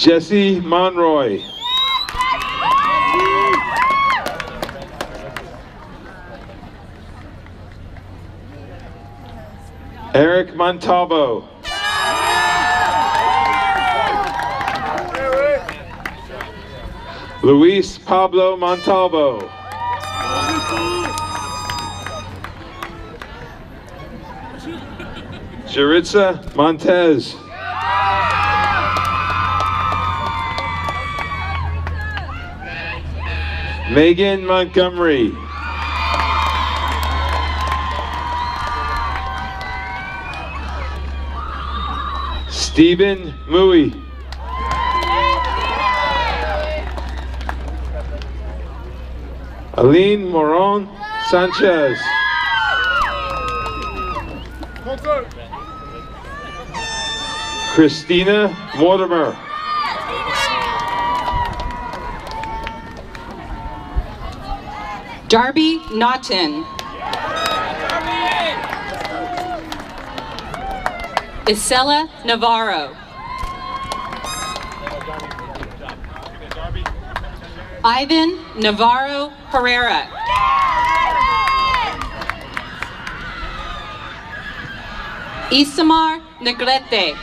Jesse Monroy. Eric Montalvo. Luis Pablo Montalvo. Jaritza Montez. Megan Montgomery. Stephen Mui. Aline Moron Sanchez. Christina Mortimer. Darby Naughton. Isela Navarro. Ivan Navarro Herrera. Isamar Negrete.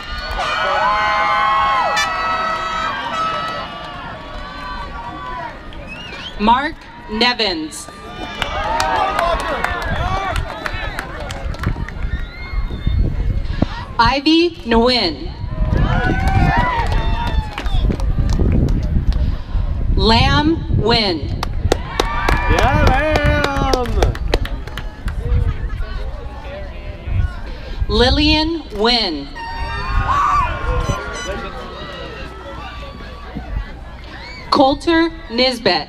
Mark Nevins. Ivy Nguyen. Lam Nguyen. Yeah, man! Lillian Nguyen. Coulter Nisbet.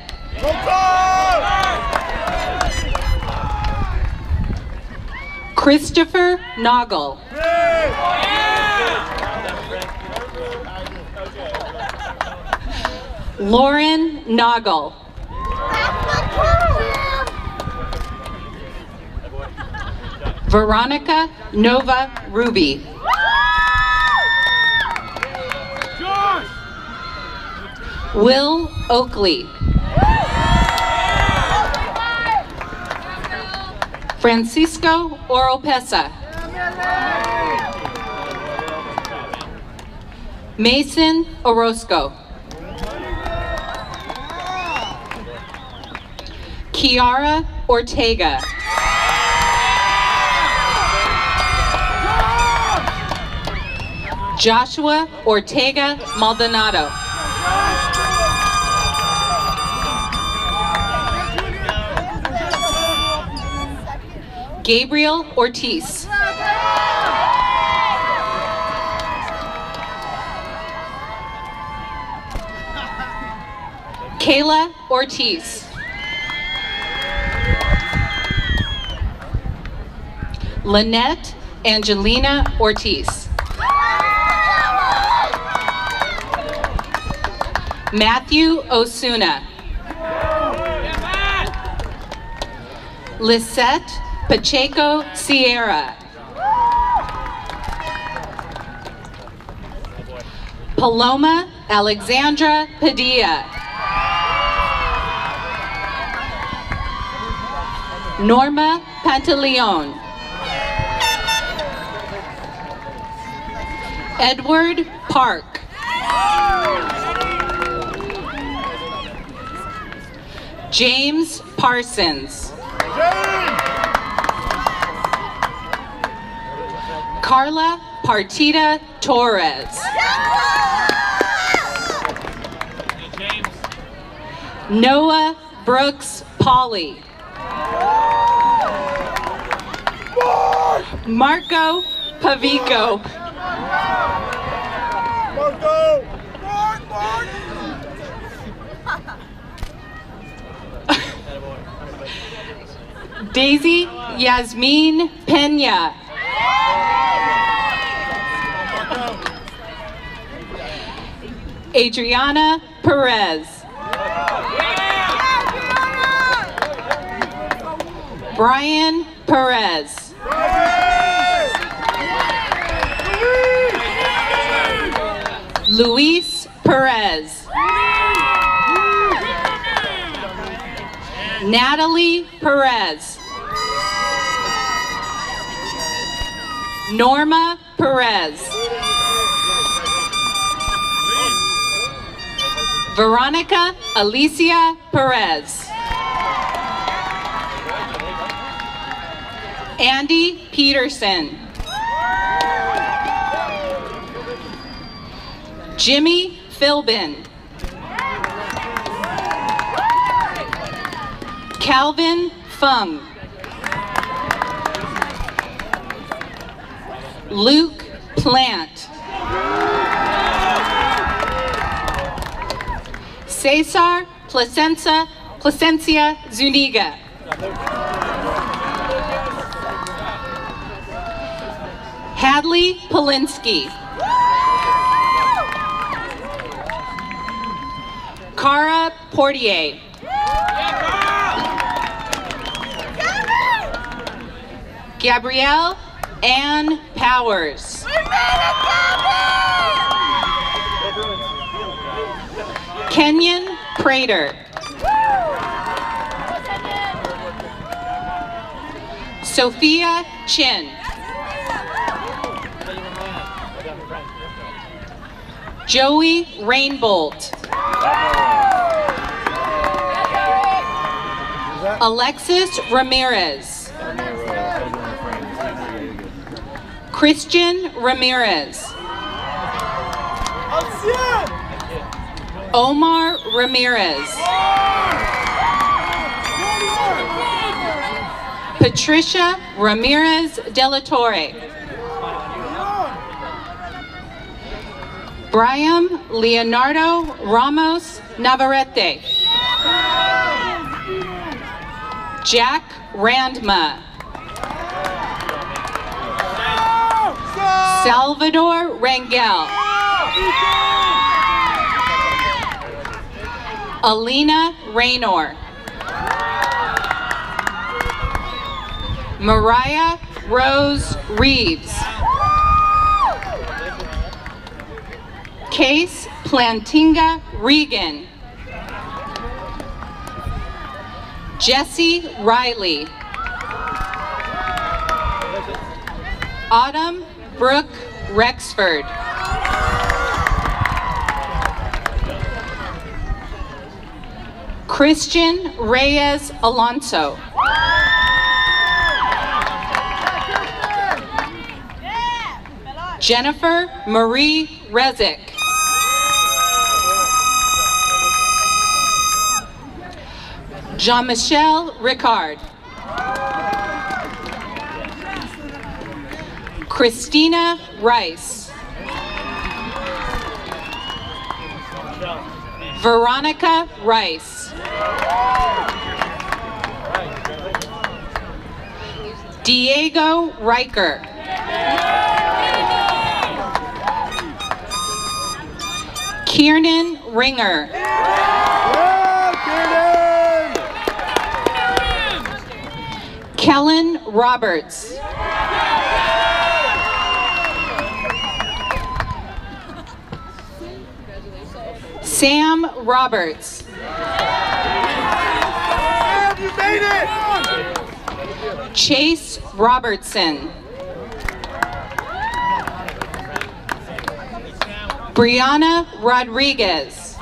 Christopher Noggle. Lauren Noggle. Veronica Nova Ruby. Will Oakley. Francisco Oropesa. Mason Orozco. Kiara Ortega. Joshua Ortega Maldonado. Gabriel Ortiz. Kayla Ortiz. Lynette Angelina Ortiz. Matthew Osuna. Lisette Pacheco Sierra. Paloma Alexandra Padilla. Norma Pantaleon. Edward Park. James Parsons. Carla Partida Torres. Noah Brooks Polly. Marco Pavico. Daisy Yasmin Pena. Adriana Perez. Brian Perez. Luis Perez. Natalie Perez. Norma Perez. Veronica Alicia Perez. Andy Peterson. Jimmy Philbin. Calvin Phung. Luke Plant. Cesar Placencia, Placencia Zuniga. Hadley Polinsky. Cara Portier. Gabrielle Ann Powers. Kenyon Prater. Sophia Qin. Joey Rainbolt. Alexis Ramirez. Christian Ramirez. Omar Ramirez. Patricia Ramirez de la Torre. Brian Leonardo Ramos Navarrete. Jack Randma. Salvador Rangel. Alina Raynor. Mariah Rose Reeves. Case Plantinga Regan. Jesse Riley. Autumn Brooke Rexford. Christian Reyes Alonso. Jennifer Marie Rezick. Jean-Michel Ricard. Christina Rice. Veronica Rice. Diego Riker. Kiernan Ringer. Kellen Roberts. Sam Roberts. You made it! Chase Robertson. Brianna Rodriguez.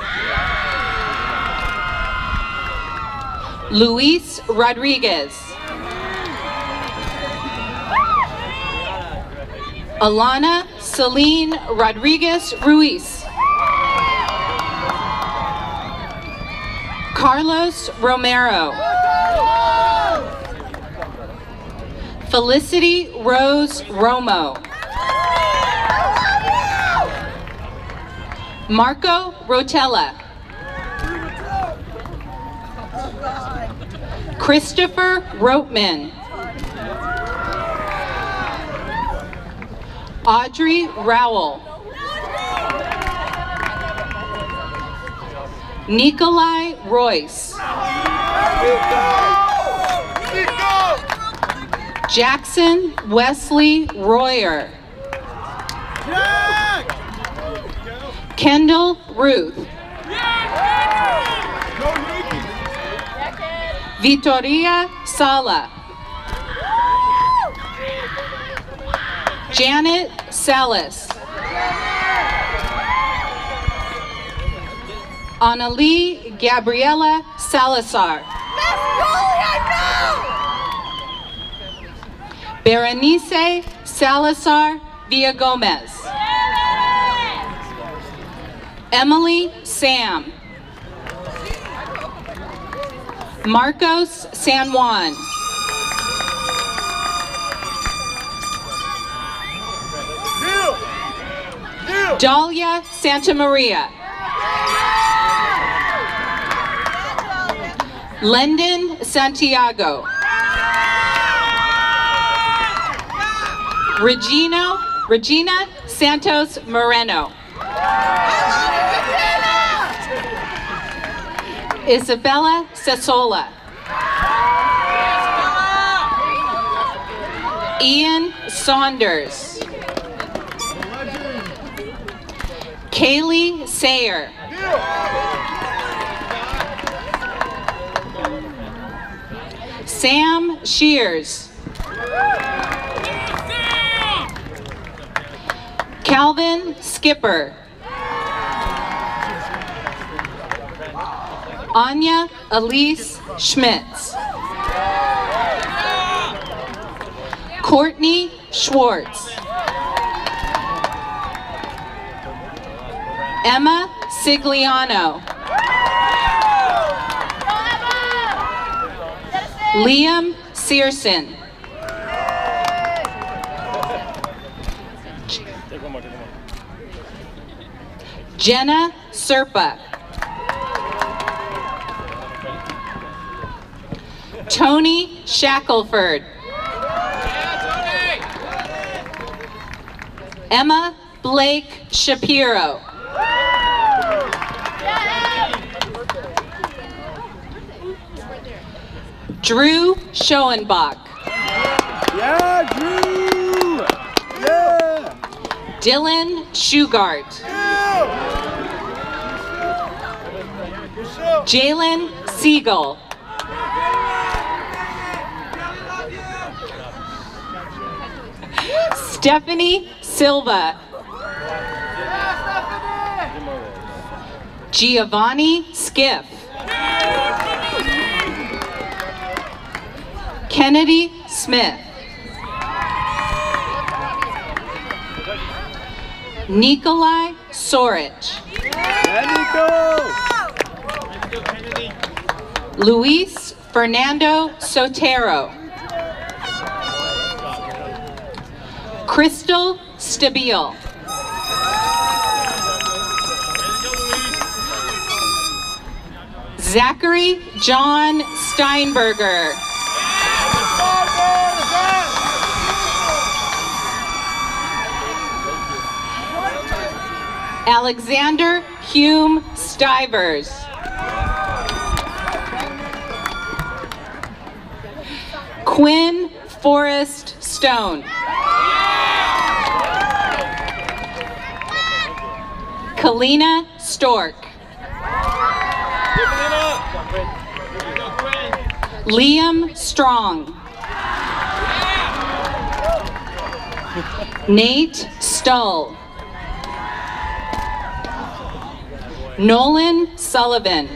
Luis Rodriguez. Alana Celine Rodriguez Ruiz. Carlos Romero. Felicity Rose Romo. Marco Rotella. Christopher Ropeman. Audrey Rowell. Nikolai Royce. Jackson Wesley Royer. Kendall Ruth. Vitoria Sala. Janet Salas. Annalie Gabriela Salazar. Berenice Salazar Villa Gomez. Emily Sam. Marcos San Juan. Dahlia Santa Maria. Lendon Santiago. Regina, Regina Santos Moreno. Isabella Sasola. Ian Saunders. Kaylee Sayer. Sam Shears. Calvin Skipper. Anya Elise Schmitz. Courtney Schwartz. Emma Scigliano. Liam Searson. Jenna Serpa. Tony Shackelford. Emma Blake Shapiro. Drew Schoenbach. Yeah, Drew! Yeah! Dylan Shugart. Michelle! Jalen Siegel. Stephanie Silva. Yeah, Stephanie. Giovanni Skiff. Kennedy Smith. Nikolai Sorich. Luis Fernando Sotero. Crystal Stabile. Zachary John Steinberger. Alexander Hume Stivers. Quinn Forrest Stone. Kalina Stork. Liam Strong. Nate Stull. Nolan Sullivan.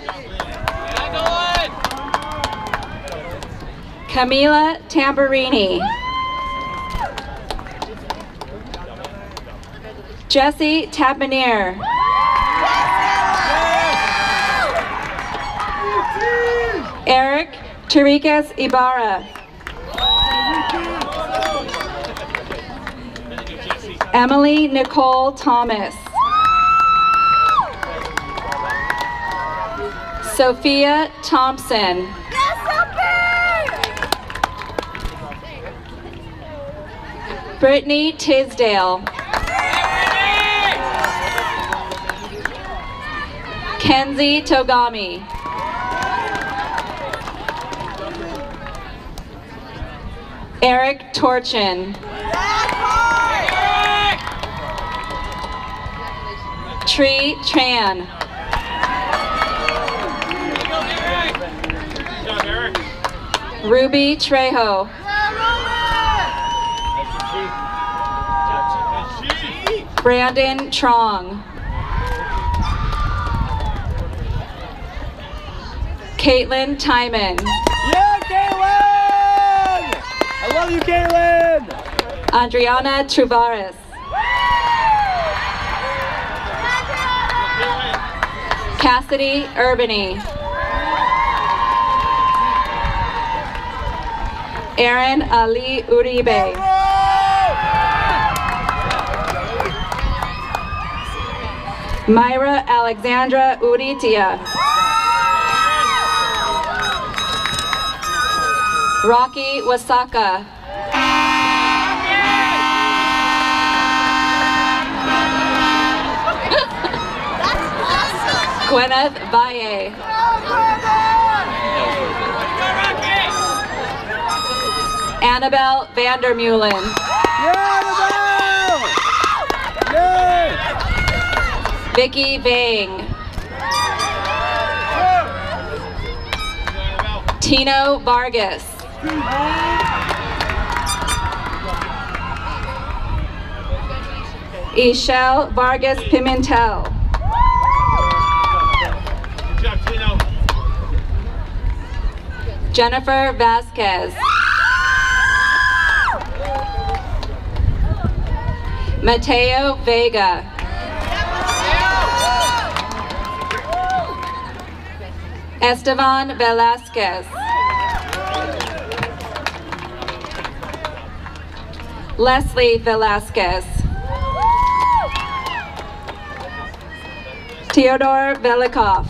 Camila Tamburini. Jesse Tapanier. Eric Tarikas Ibarra. Emily Nicole Thomas. Sophia Thompson. Brittany Tisdale. Kenzie Togami. Eric Torchin. Tree Chan. Ruby Trejo. Brandon Trong. Caitlin Timon. Yeah, Caitlin! I love you, Caitlin! Adriana Trubaris. Cassidy Urbany. Aaron Ali Uribe. Myra Alexandra Uritia. Rocky Wasaka. Gwyneth Valle. Annabelle Vandermeulen. Yeah, Yeah! Vicky Vang. Tino Vargas. Ishel Vargas Pimentel. Jennifer Vasquez. Mateo Vega. Esteban Velasquez. Leslie Velasquez. Theodore Velikov.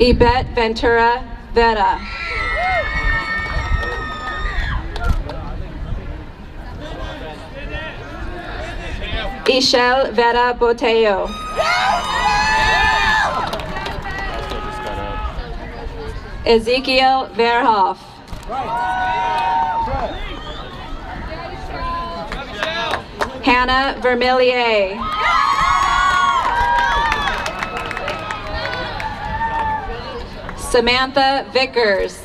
Yvette Ventura Vera. Ishel Vera Boteo. Ezekiel Verhoff. Hannah Vermillier. Samantha Vickers.